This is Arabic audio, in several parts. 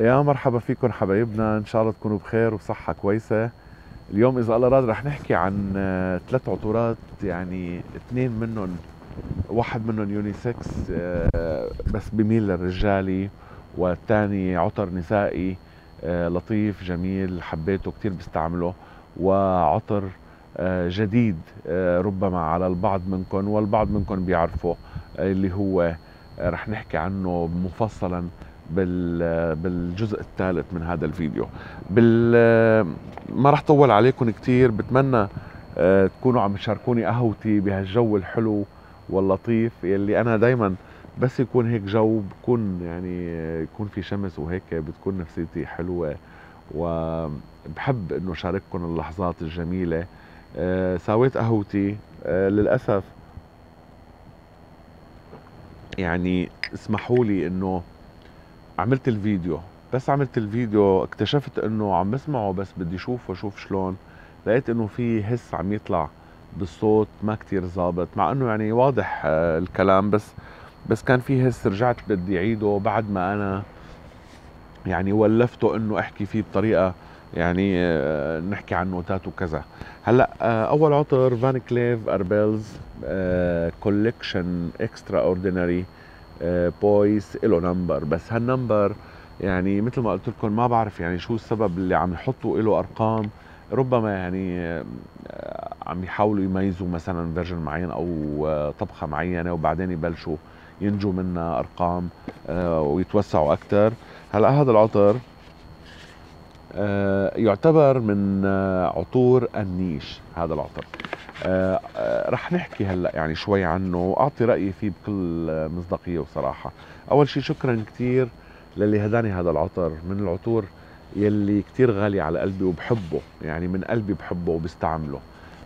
يا مرحبا فيكم حبايبنا إن شاء الله تكونوا بخير وبصحة كويسة. اليوم إذا الله راد رح نحكي عن آه، ثلاث عطورات يعني اثنين منهم واحد منهم يونيسكس آه، بس بميل للرجالي والثاني عطر نسائي آه، لطيف جميل حبيته كتير بستعمله وعطر جديد ربما على البعض منكم والبعض منكم بيعرفه اللي هو رح نحكي عنه مفصلا بالجزء الثالث من هذا الفيديو. بال ما رح طول عليكم كثير بتمنى آه، تكونوا عم تشاركوني قهوتي بهالجو الحلو واللطيف يلي أنا دائما بس يكون هيك جو بكون يعني يكون في شمس وهيك بتكون نفسيتي حلوة. وبحب إنه شارككم اللحظات الجميلة. آه، سويت قهوتي. آه، للأسف يعني اسمحوا لي إنه عملت الفيديو. بس عملت الفيديو اكتشفت إنه عم بسمعه بس بدي أشوفه أشوف شلون. لقيت إنه في حس عم يطلع بالصوت ما كتير ظابط مع إنه يعني واضح آه، الكلام. بس بس كان في حس رجعت بدي أعيده بعد ما أنا يعني ولفته إنه أحكي فيه بطريقة يعني آه، نحكي عن نوتات وكذا. هلأ آه، أول عطر فان كليف اربيلز collection extraordinaire بويس له number بس هال number يعني مثل ما قلت لكم ما بعرف يعني شو السبب اللي عم يحطوا له أرقام. ربما يعني آه، عم يحاولوا يميزوا مثلا version معين أو آه، طبخة معينة وبعدين يبلشوا ينجوا منها أرقام آه، ويتوسعوا أكثر هلأ هذا العطر يعتبر من عطور النيش هذا العطر. آه، آه، رح نحكي هلا يعني شوي عنه وأعطي رأيي فيه بكل مصداقية وصراحة. أول شيء شكرا كثير للي هداني هذا العطر من العطور يلي كثير غالي على قلبي وبحبه يعني من قلبي بحبه وبستعمله.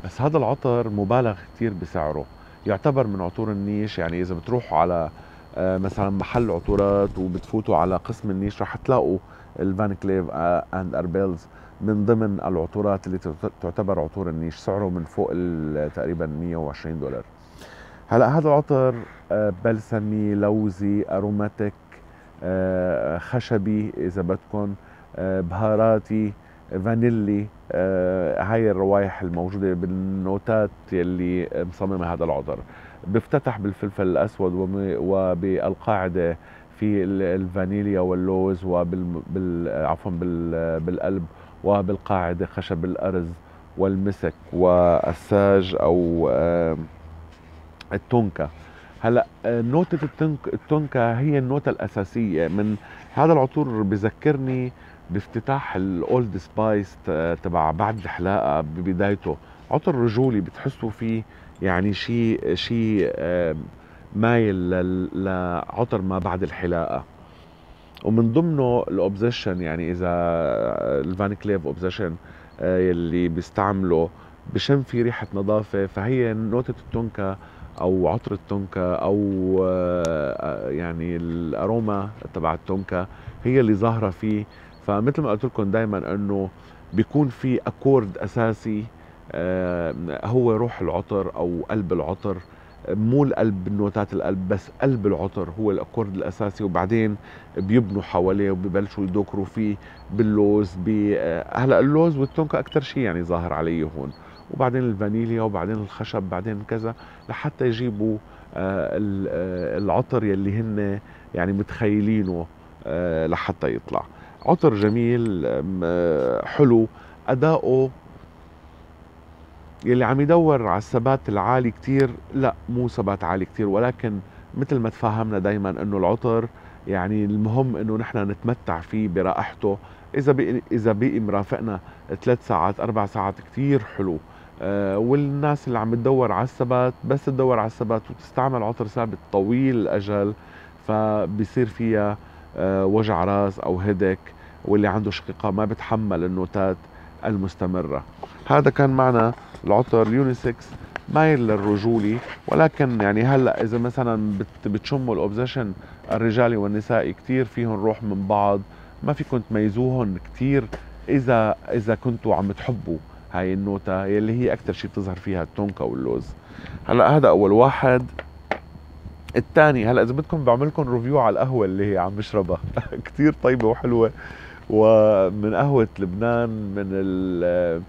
بس هذا العطر مبالغ كثير بسعره. يعتبر من عطور ال niche يعني إذا بتروحوا على آه، مثلا محل عطورات وبتفوتوا على قسم ال niche رح تلاقوا الفان كليف اند اربيلز من ضمن العطورات اللي تعتبر عطور ال niche. سعره من فوق تقريبا 120 دولار. هلأ هذا العطر آه، بلسمي لوزي aromatic آه، خشبي إذا بدكم آه، بهاراتي فانيلي هاي الروائح الموجودة بالنوتات يلي مصممة هذا العطر. بيفتتح بالفلفل الأسود وبالقاعدة في الفانيليا واللوز وبال عفوا بالقلب. وبالقاعدة خشب الأرز والمسك والساج أو التونكا هلأ نوتة التونكا هي النوتة الأساسية. من هذا العطور بذكرني بافتتاح الأولد سبايس تبع بعد الحلاقة ببدايته. عطر رجولي بتحسوا فيه يعني شيء شيء مايل لعطر ما بعد الحلاقة. ومن ضمنه الاوبزيشن يعني إذا الفان كليف اوبزيشن يلي بيستعمله بشم في ريحة نظافة فهي نوتة التونكا أو عطر التونكا أو آه، يعني ال aroma تبع التونكا هي اللي ظاهرة فيه. فمثل ما قلت لكم دائما إنه بيكون في accord أساسي آه، هو روح العطر أو قلب العطر. مو القلب نوتات القلب بس قلب العطر هو ال accord الأساسي. وبعدين بيبنوا حواليه وبيبلشوا يديكروا فيه باللوز ب هلأ اللوز والتونكا أكثر شيء يعني ظاهر علي هون. وبعدين الفانيليا وبعدين الخشب بعدين كذا لحتى يجيبوا آه، آه، العطر يلي هن يعني متخيلينه آه، لحتى يطلع. عطر جميل حلو أداؤه يلي عم يدور على الثبات العالي كتير لا مو ثبات عالي كتير ولكن مثل ما تفهمنا دايما إنه العطر يعني المهم إنه نحن نتمتع فيه برائحته إذا بي إذا بقي مرافقنا ثلاث ساعات أربع ساعات كتير حلو. آه والناس اللي عم تدور على الثبات بس تدور على الثبات وتستعمل عطر ثابت طويل الأجل فبصير فيها آه وجع راس أو هيدك واللي عنده شقيقة ما بتحمل النوتات المستمرة. هذا كان معنا العطر unisex مايل للرجولي ولكن يعني هلأ إذا مثلا بتشموا الأوبزيشن الرجالي والنسائي كثير فيهم روح من بعض ما فيكم تميزوهم كثير اذا إذا كنتوا عم تحبوا هاي النوتة يلي هي أكثر شيء بتظهر فيها التونكا واللوز. هلأ هذا أول واحد. الثاني هلأ إذا بدكم بعمل لكم ريفيو على القهوة اللي عم بشربها. كثير طيبة وحلوة. ومن قهوة لبنان من ال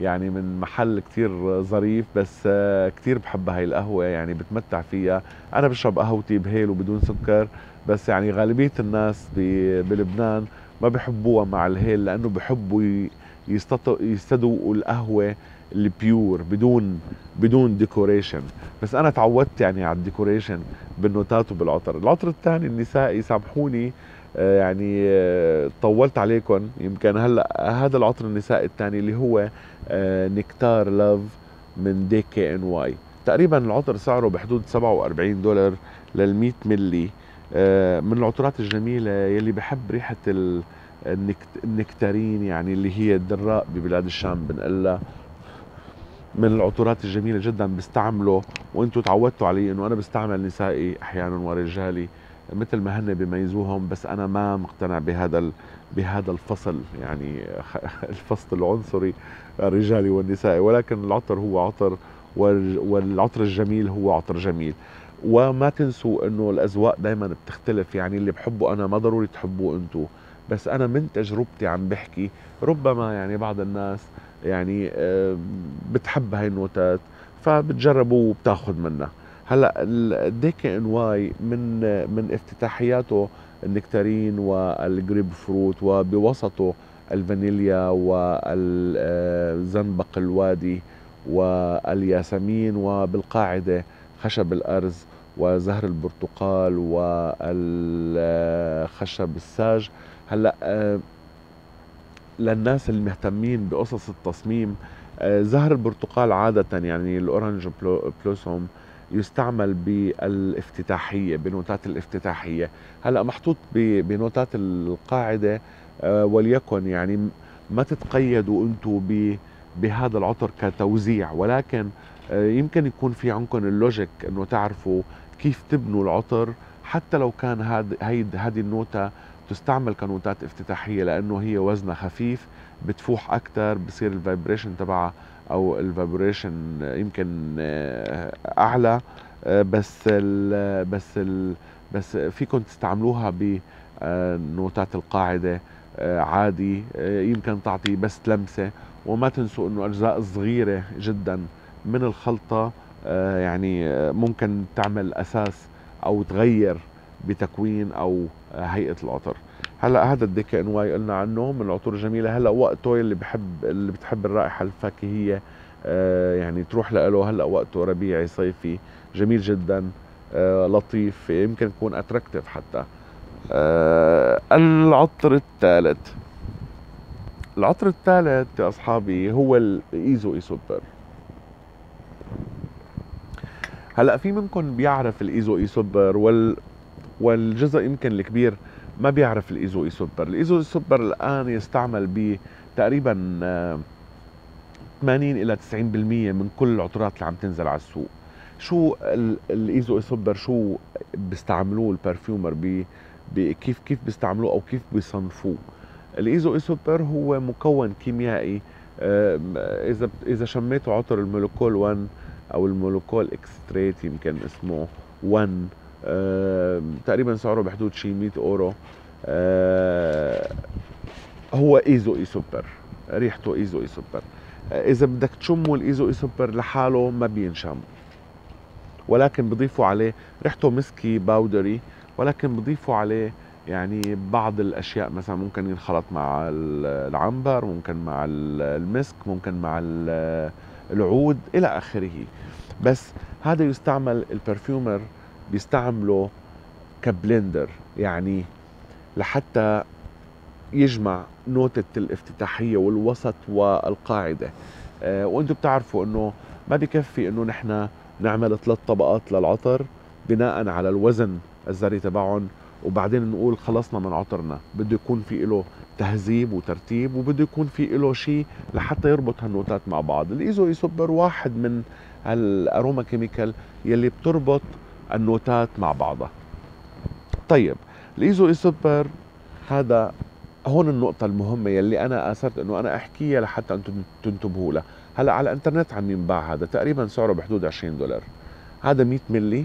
يعني من محل كتير ظريف بس كتير بحب هاي القهوة يعني بتمتع فيها. أنا بشرب قهوتي بهيل وبدون سكر بس يعني غالبية الناس بلبنان ما بحبوها مع الهيل لأنه بحبوا يستلذوا القهوة ال pure بدون بدون decoration بس أنا تعودت يعني على ال decoration بالنوتات وبالعطر. العطر الثاني النسائي سامحوني يعني آه، طولت عليكم يمكن هلأ هذا العطر النسائي الثاني اللي هو آه، نكتار لاف من دي كي إن واي. تقريبا العطر سعره بحدود 47 دولار لل 100 ملي من العطورات الجميلة يلي بحب ريحة النكتارين يعني اللي هي الدراء ببلاد الشام بنقلها. من العطورات الجميلة جدا بستعمله وأنتم تعودتوا علي إنه أنا بستعمل نسائي أحيانا ورجالي مثل ما هن بيميزوهم بس أنا ما مقتنع بهذا بهذا الفصل يعني الفصل العنصري الرجالي والنسائي. ولكن العطر هو عطر والعطر الجميل هو عطر جميل. وما تنسوا إنه الأذواق دائما بتختلف يعني اللي بحبه أنا ما ضروري تحبوه أنتم بس أنا من تجربتي عم بحكي ربما يعني بعض الناس يعني بتحب هاي النوتات فبتجربوا وبتاخذ منها. هلا الدي كي ان واي من من افتتاحياته النكتارين والجريب فروت وبوسطه الفانيليا والزنبق الوادي والياسمين وبالقاعدة خشب الأرز وزهر البرتقال والخشب الساج. هلا للناس المهتمين بقصص التصميم آه، زهر البرتقال عادة يعني الأورنج بلوسوم يستعمل بالافتتاحية بنوتات الافتتاحية. هلأ محطوط بنوتات القاعدة آه، وليكن يعني ما تتقيدوا أنتم بهذا العطر كتوزيع ولكن آه، يمكن يكون في عندكم ال logic إنه تعرفوا كيف تبنوا العطر حتى لو كان هذه هذه النوتة تستعمل كنوتات افتتاحية لأنه هي وزنها خفيف بتفوح أكثر بصير ال vibration تبعها أو ال vibration يمكن آه، أعلى آه، بس ال بس ال بس فيكم تستعملوها بنوتات القاعدة آه، عادي يمكن تعطي بس لمسة. وما تنسوا إنه أجزاء صغيرة جدا من الخلطة يعني ممكن تعمل أساس أو تغير بتكوين أو هيئة العطر هلا هذا الديكا إن واي قلنا عنه من العطور الجميلة. هلا وقته اللي بحب اللي بتحب الرائحة الفاكهية آه يعني تروح له هلا وقته ربيعي صيفي. جميل جدا آه لطيف يمكن يكون attractive حتى. آه العطر الثالث. العطر الثالث يا أصحابي هو ال Iso E Super هلا في منكم بيعرف ال Iso E Super وال والجزء يمكن الكبير ما بيعرف ال Iso E Super. ال Iso E Super الآن يستعمل بتقريبا 80 إلى 90% من كل العطورات اللي عم تنزل على السوق. شو ال Iso E Super شو بيستعملوه ال perfumer؟ بي كيف كيف بيستعملوه أو كيف بيصنفوه؟ ال Iso E Super هو مكون كيميائي إذا إذا شميتوا عطر ال Molecule 1 أو ال Molecule extrait يمكن اسمه 1 آه تقريبا سعره بحدود شي 100 أورو. آه هو Iso E Super ريحته Iso E Super. آه إذا بدك تشموا ال Iso E Super لحاله ما بينشم ولكن بضيفوا عليه ريحته مسكي powdery ولكن بضيفوا عليه يعني بعض الأشياء مثلا ممكن ينخلط مع العنبر ممكن مع المسك ممكن مع العود إلى آخره. بس هذا يستعمل ال perfumer بيستعمله ك blender يعني لحتى يجمع نوتة الافتتاحية والوسط والقاعدة. آه وأنتم بتعرفوا إنه ما بكفي إنه نحن نعمل ثلاث طبقات للعطر بناء على الوزن الذري تبعهم وبعدين نقول خلصنا من عطرنا. بده يكون في له تهذيب وترتيب وبده يكون في له شيء لحتى يربط هالنوتات مع بعض. ال Iso E Super واحد من ال aroma chemical يلي بتربط النوتات مع بعضها. طيب ال Iso E Super هذا هون النقطة المهمة يلي أنا آثرت إنه أنا أحكيها لحتى أنتم تنتبهوا لها، هلأ على الإنترنت عم ينباع هذا تقريبا سعره بحدود 20 دولار. هذا 100 ملي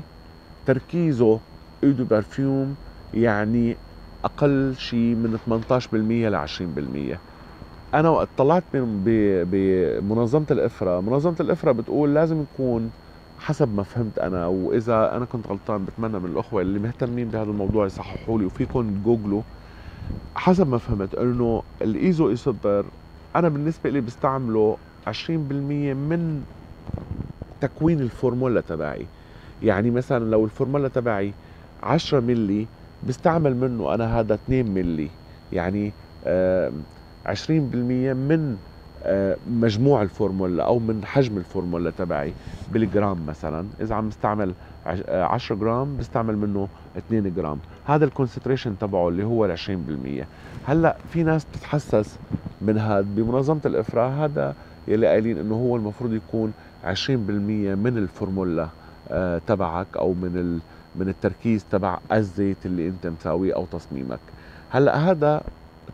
تركيزه eau de parfum يعني أقل شيء من 18% ل 20% أنا وقت طلعت بمنظمة ال IFRA منظمة ال IFRA بتقول لازم يكون حسب ما فهمت أنا وإذا أنا كنت غلطان بتمنى من الأخوة اللي مهتمين بهذا الموضوع يصححوا لي وفيكم تجوجلوا. حسب ما فهمت إنه ال Iso E Super أنا بالنسبة لي بستعمله 20% من تكوين الفورمولا تبعي. يعني مثلا لو الفورمولا تبعي 10 ملي بستعمل منه أنا هذا 2 ملي يعني 20% من مجموع الفورمولا أو من حجم الفورمولا تبعي بالجرام مثلا. إذا عم بستعمل 10 جرام بستعمل منه 2 جرام. هذا ال concentration تبعه اللي هو ال 20% هلأ في ناس بتتحسس من هذا بمنظمة ال IFRA هذا يلي قايلين إنه هو المفروض يكون 20% من الفورمولا آه، تبعك أو من من التركيز تبع الزيت اللي أنت مساويه أو تصميمك. هلأ هذا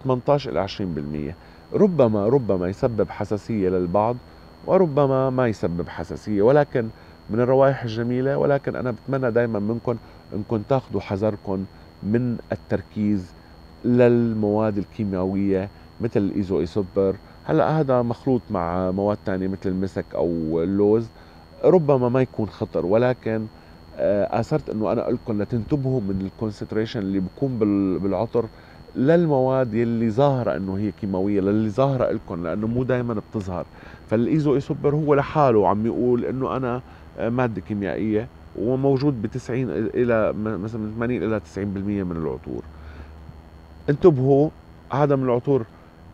18 إلى 20% ربما ربما يسبب حساسية للبعض وربما ما يسبب حساسية. ولكن من الروائح الجميلة ولكن أنا بتمنى دائما منكم انكم تاخذوا حذركم من التركيز للمواد الكيميائية مثل ال Iso E Super هلأ هذا مخلوط مع مواد ثانية مثل المسك أو اللوز. ربما ما يكون خطر ولكن آه، آثرت إنه أنا أقول لكم لتنتبهوا من ال concentration اللي بكون بالعطر للمواد يلي ظاهرة إنه هي كيماوية للي ظاهرة لكم لأنه مو دائما بتظهر. فال Iso E Super هو لحاله عم يقول إنه أنا آه، مادة كيميائية وموجود ب 90 إلى مثلا من 80 إلى 90% من العطور. انتبهوا هذا من العطور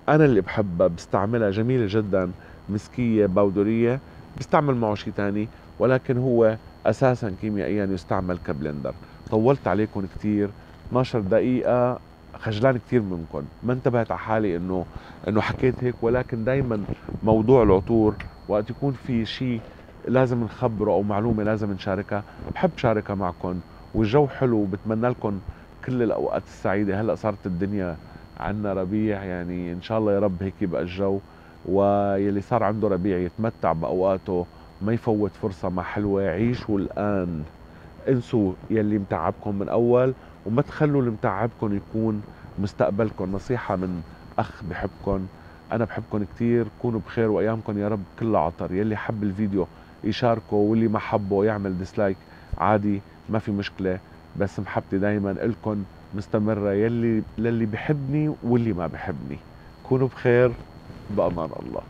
أنا اللي بحبها بستعملها جميلة جدا مسكية باودريه بستعمل معه شيء ثاني ولكن هو أساسا كيميائيا يستعمل كبلندر. طولت عليكم كثير 12 دقيقة. خجلان كثير منكم. ما انتبهت على حالي انه إنه حكيت هيك ولكن دائما موضوع العطور وقت يكون في شيء لازم نخبره أو معلومة لازم نشاركها بحب شاركها معكم والجو حلو وبتمنى لكم كل الأوقات السعيدة. هلأ صارت الدنيا عنا ربيع يعني إن شاء الله يا رب هيك يبقى الجو ويلي صار عنده ربيع يتمتع بأوقاته ما يفوت فرصة ما حلوة. عيشوا الآن انسوا يلي متعبكم من أول وما تخلوا اللي متعبكم يكون مستقبلكم نصيحة من أخ بحبكم. أنا بحبكم كتير كونوا بخير وأيامكم يا رب كلها عطر. يلي حب الفيديو يشاركه واللي ما حبه يعمل ديسلايك عادي ما في مشكلة. بس محبتي دايما إلكم مستمرة. يلي للي بحبني واللي ما بحبني. كونوا بخير بأمان الله.